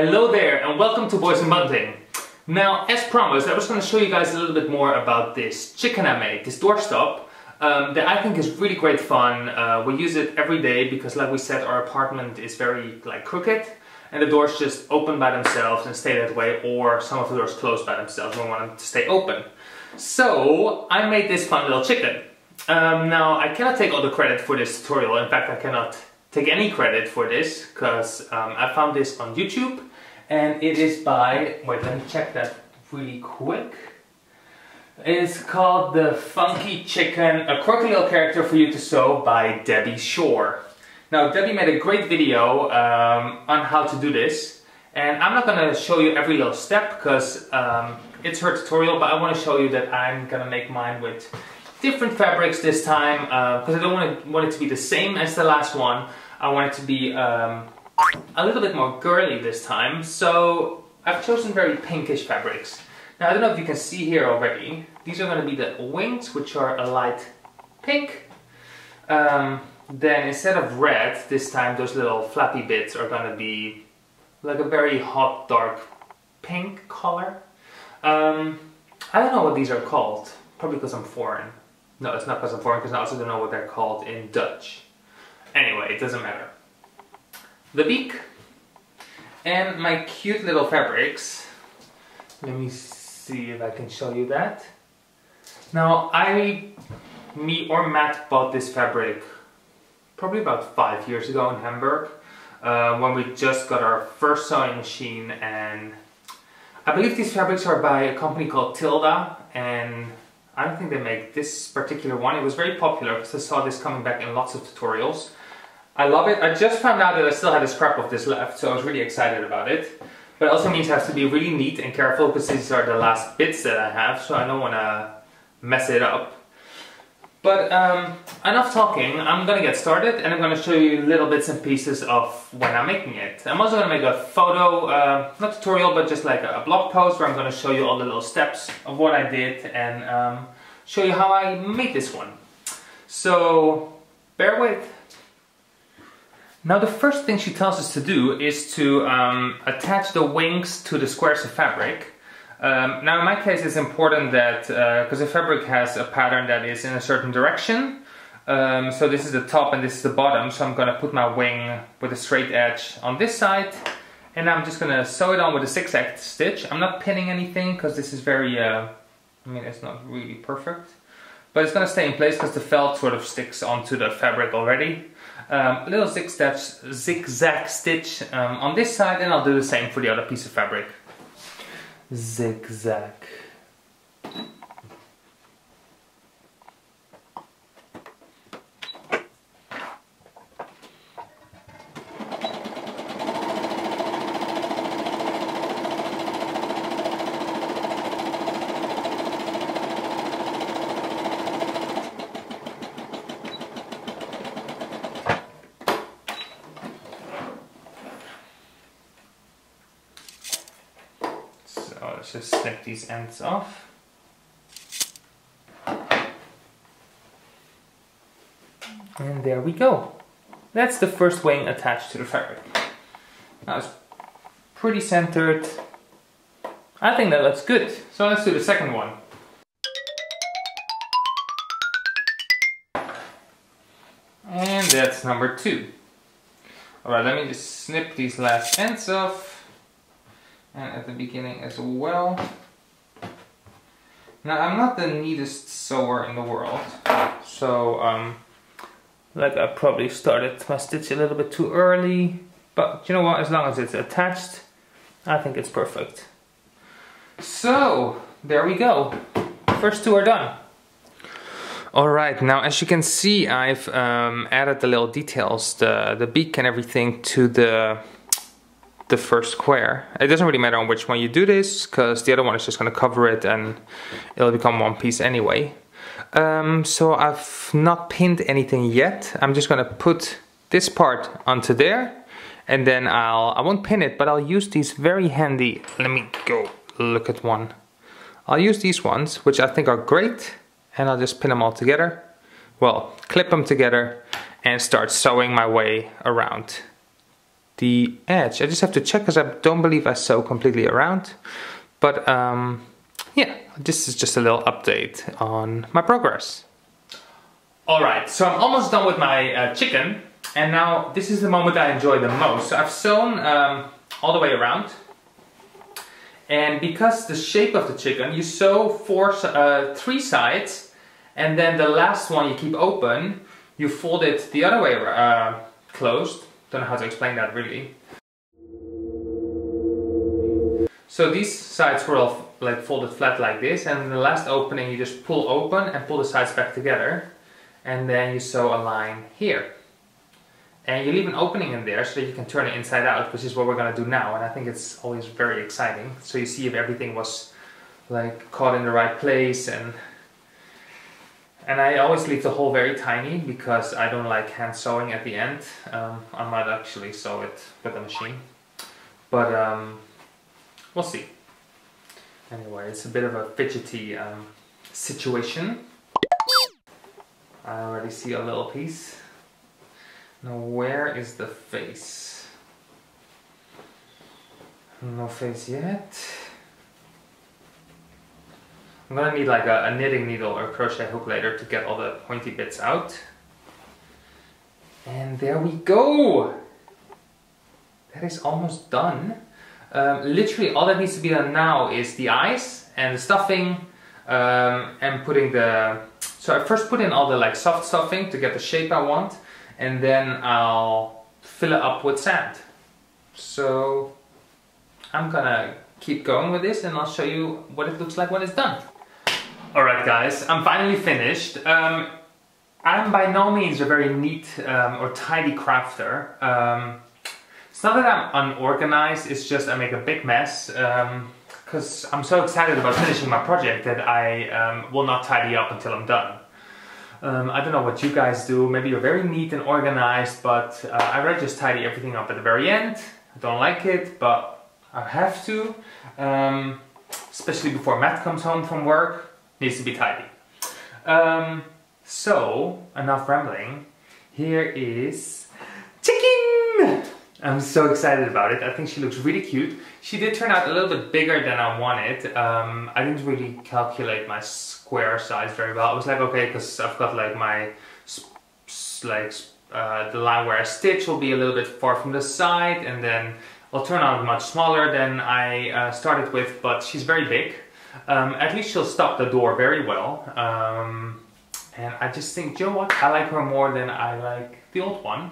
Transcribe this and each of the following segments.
Hello there and welcome to Boys and Bunting. Now, as promised, I was going to show you guys a little bit more about this chicken I made, this doorstop, um, that I think is really great fun. Uh, we use it every day because, like we said, our apartment is very like crooked and the doors just open by themselves and stay that way or some of the doors close by themselves and we want them to stay open. So, I made this fun little chicken. Um, now, I cannot take all the credit for this tutorial. In fact, I cannot take any credit for this because um, I found this on YouTube and it is by, wait let me check that really quick. It's called The Funky Chicken, a quirky little character for you to sew by Debbie Shore. Now Debbie made a great video um, on how to do this and I'm not going to show you every little step because um, it's her tutorial but I want to show you that I'm going to make mine with different fabrics this time because uh, I don't want, it, want it to be the same as the last one. I want it to be um, a little bit more girly this time. So I've chosen very pinkish fabrics. Now I don't know if you can see here already. These are going to be the wings which are a light pink. Um, then instead of red this time those little flappy bits are going to be like a very hot dark pink color. Um, I don't know what these are called. Probably because I'm foreign. No, it's not I'm foreign, because I also don't know what they're called in Dutch. Anyway, it doesn't matter. The beak and my cute little fabrics. Let me see if I can show you that. Now, I, me or Matt bought this fabric probably about five years ago in Hamburg uh, when we just got our first sewing machine and I believe these fabrics are by a company called Tilda and I don't think they make this particular one. It was very popular because I saw this coming back in lots of tutorials. I love it. I just found out that I still had a scrap of this left, so I was really excited about it. But it also means I have to be really neat and careful because these are the last bits that I have, so I don't want to mess it up. But um, enough talking, I'm gonna get started and I'm gonna show you little bits and pieces of when I'm making it. I'm also gonna make a photo, uh, not tutorial, but just like a blog post where I'm gonna show you all the little steps of what I did and um, show you how I made this one. So, bear with. Now the first thing she tells us to do is to um, attach the wings to the squares of fabric um, now in my case it's important that, because uh, the fabric has a pattern that is in a certain direction, um, so this is the top and this is the bottom, so I'm going to put my wing with a straight edge on this side, and I'm just going to sew it on with a zigzag stitch. I'm not pinning anything because this is very, uh, I mean it's not really perfect, but it's going to stay in place because the felt sort of sticks onto the fabric already. Um, a little zigzag, zigzag stitch um, on this side and I'll do the same for the other piece of fabric zigzag. Let's just snip these ends off. And there we go. That's the first wing attached to the fabric. Now it's pretty centered. I think that looks good. So let's do the second one. And that's number two. Alright, let me just snip these last ends off and at the beginning as well. Now I'm not the neatest sewer in the world, so um, like I probably started my stitch a little bit too early, but you know what, as long as it's attached, I think it's perfect. So, there we go. First two are done. Alright, now as you can see I've um, added the little details, the, the beak and everything to the the first square. It doesn't really matter on which one you do this, because the other one is just going to cover it and it'll become one piece anyway. Um, so I've not pinned anything yet. I'm just going to put this part onto there and then I'll, I won't pin it, but I'll use these very handy, let me go look at one. I'll use these ones, which I think are great, and I'll just pin them all together. Well, clip them together and start sewing my way around. The edge. I just have to check because I don't believe I sew completely around. But um, yeah, this is just a little update on my progress. Alright, so I'm almost done with my uh, chicken. And now this is the moment I enjoy the most. So I've sewn um, all the way around. And because the shape of the chicken, you sew four, uh, three sides and then the last one you keep open, you fold it the other way uh, closed. Don't know how to explain that really. So these sides were all like folded flat like this and the last opening you just pull open and pull the sides back together and then you sew a line here. And you leave an opening in there so that you can turn it inside out, which is what we're gonna do now. And I think it's always very exciting. So you see if everything was like caught in the right place and and I always leave the hole very tiny because I don't like hand sewing at the end. Um, I might actually sew it with a machine. But um, we'll see. Anyway, it's a bit of a fidgety um, situation. I already see a little piece. Now where is the face? No face yet. I'm gonna need like a, a knitting needle or crochet hook later to get all the pointy bits out. And there we go! That is almost done. Um, literally all that needs to be done now is the eyes and the stuffing um, and putting the... So I first put in all the like soft stuffing to get the shape I want and then I'll fill it up with sand. So I'm gonna keep going with this and I'll show you what it looks like when it's done. Alright guys, I'm finally finished. Um, I'm by no means a very neat um, or tidy crafter. Um, it's not that I'm unorganized, it's just I make a big mess because um, I'm so excited about finishing my project that I um, will not tidy up until I'm done. Um, I don't know what you guys do. Maybe you're very neat and organized, but uh, I rather just tidy everything up at the very end. I don't like it, but I have to. Especially before Matt comes home from work. Needs to be tidy. Um, so, enough rambling. Here is chicken! I'm so excited about it. I think she looks really cute. She did turn out a little bit bigger than I wanted. Um, I didn't really calculate my square size very well. I was like, okay, because I've got like my, like, uh, the line where I stitch will be a little bit far from the side and then I'll turn out much smaller than I uh, started with, but she's very big. Um, at least she'll stop the door very well. Um, and I just think, you know what, I like her more than I like the old one.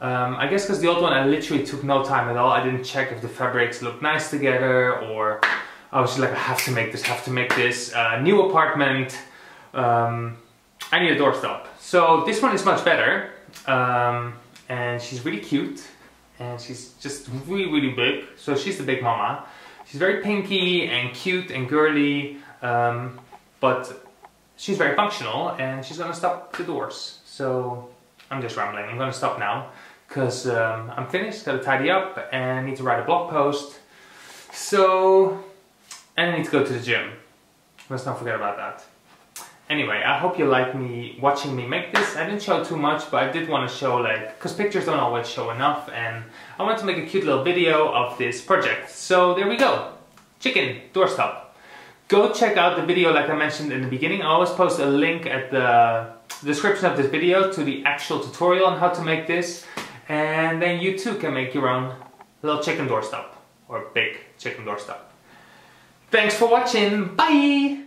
Um, I guess because the old one I literally took no time at all. I didn't check if the fabrics looked nice together or I was just like, I have to make this, have to make this. Uh, new apartment, um, I need a doorstop. So this one is much better um, and she's really cute and she's just really, really big. So she's the big mama. She's very pinky and cute and girly, um, but she's very functional and she's gonna stop the doors. So I'm just rambling. I'm gonna stop now because um, I'm finished, gotta tidy up and need to write a blog post. So, and I need to go to the gym. Let's not forget about that. Anyway, I hope you like me watching me make this. I didn't show too much, but I did want to show like, because pictures don't always show enough, and I wanted to make a cute little video of this project. So there we go. Chicken, doorstop. Go check out the video like I mentioned in the beginning. I always post a link at the description of this video to the actual tutorial on how to make this and then you too can make your own little chicken doorstop or big chicken doorstop. Thanks for watching, bye!